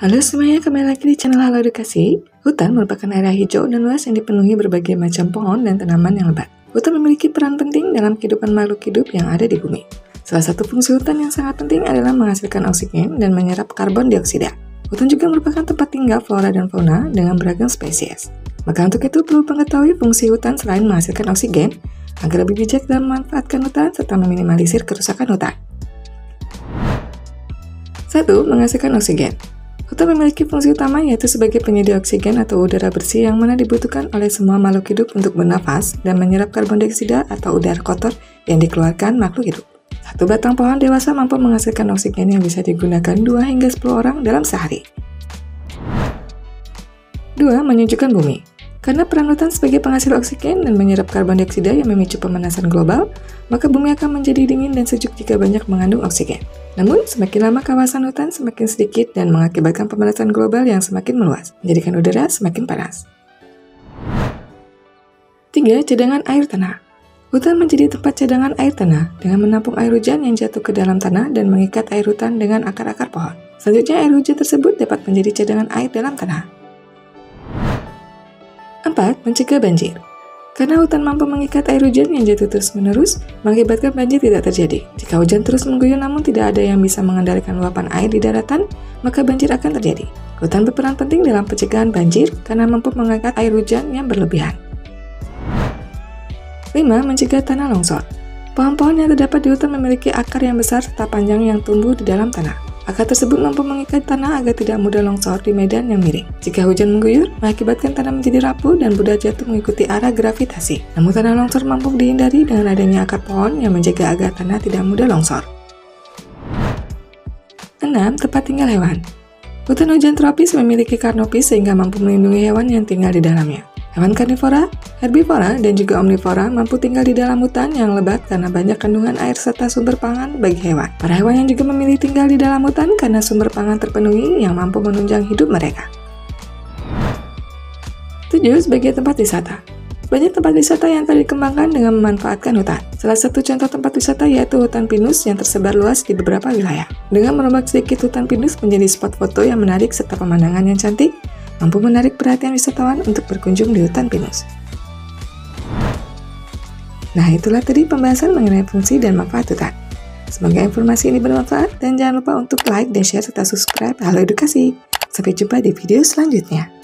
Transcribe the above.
Halo semuanya, kembali lagi di channel Halo Edukasi. Hutan merupakan area hijau dan luas yang dipenuhi berbagai macam pohon dan tanaman yang lebat. Hutan memiliki peran penting dalam kehidupan makhluk hidup yang ada di bumi. Salah satu fungsi hutan yang sangat penting adalah menghasilkan oksigen dan menyerap karbon dioksida. Hutan juga merupakan tempat tinggal flora dan fauna dengan beragam spesies. Maka untuk itu perlu mengetahui fungsi hutan selain menghasilkan oksigen, agar lebih bijak dalam memanfaatkan hutan serta meminimalisir kerusakan hutan. 1. Menghasilkan oksigen Hutan memiliki fungsi utama yaitu sebagai penyedia oksigen atau udara bersih yang mana dibutuhkan oleh semua makhluk hidup untuk bernafas dan menyerap karbon dioksida atau udara kotor yang dikeluarkan makhluk hidup. Satu batang pohon dewasa mampu menghasilkan oksigen yang bisa digunakan 2 hingga 10 orang dalam sehari. 2. Menyejukkan bumi karena peran hutan sebagai penghasil oksigen dan menyerap karbon dioksida yang memicu pemanasan global, maka bumi akan menjadi dingin dan sejuk jika banyak mengandung oksigen. Namun, semakin lama kawasan hutan semakin sedikit dan mengakibatkan pemanasan global yang semakin meluas, menjadikan udara semakin panas. 3. Cadangan air tanah Hutan menjadi tempat cadangan air tanah dengan menampung air hujan yang jatuh ke dalam tanah dan mengikat air hutan dengan akar-akar pohon. Selanjutnya, air hujan tersebut dapat menjadi cadangan air dalam tanah. 4. Mencegah banjir karena hutan mampu mengikat air hujan yang jatuh terus-menerus, mengakibatkan banjir tidak terjadi. Jika hujan terus mengguyur namun tidak ada yang bisa mengendalikan luapan air di daratan, maka banjir akan terjadi. Hutan berperan penting dalam pencegahan banjir karena mampu mengangkat air hujan yang berlebihan. 5. Mencegah tanah longsor Pohon-pohon yang terdapat di hutan memiliki akar yang besar serta panjang yang tumbuh di dalam tanah. Akar tersebut mampu mengikat tanah agar tidak mudah longsor di medan yang miring. Jika hujan mengguyur, mengakibatkan tanah menjadi rapuh dan mudah jatuh mengikuti arah gravitasi. Namun tanah longsor mampu dihindari dengan adanya akar pohon yang menjaga agar tanah tidak mudah longsor. 6. Tempat tinggal hewan Hutan hujan tropis memiliki kanopi sehingga mampu melindungi hewan yang tinggal di dalamnya. Hewan karnivora, herbivora, dan juga omnivora mampu tinggal di dalam hutan yang lebat karena banyak kandungan air serta sumber pangan bagi hewan. Para hewan yang juga memilih tinggal di dalam hutan karena sumber pangan terpenuhi yang mampu menunjang hidup mereka. 7. Sebagai tempat wisata banyak tempat wisata yang telah dikembangkan dengan memanfaatkan hutan. Salah satu contoh tempat wisata yaitu hutan pinus yang tersebar luas di beberapa wilayah. Dengan merombak sedikit hutan pinus menjadi spot foto yang menarik serta pemandangan yang cantik, mampu menarik perhatian wisatawan untuk berkunjung di hutan pinus. Nah, itulah tadi pembahasan mengenai fungsi dan manfaat hutan. Semoga informasi ini bermanfaat dan jangan lupa untuk like dan share serta subscribe Halo Edukasi. Sampai jumpa di video selanjutnya.